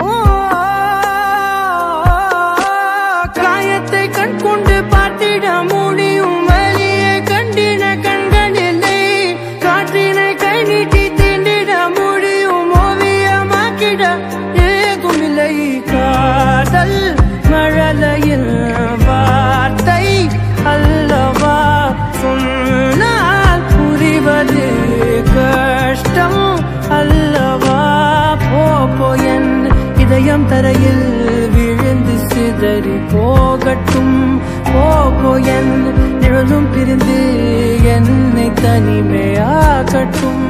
ஓ, காயத்தை கண் கொண்டு பார்த்திட முடியும். வலியை கண்டின கண்களில்லை காற்றினை கை நீட்டி தீண்டிட முடியும். ஓவியமாக்கிட ஏதுமில்லை. காதல் இதயம் தரையில் விழுந்து சிதறி போகட்டும். போகோ என் நிழலும் பிரிந்து என்னை தனிமையாகட்டும்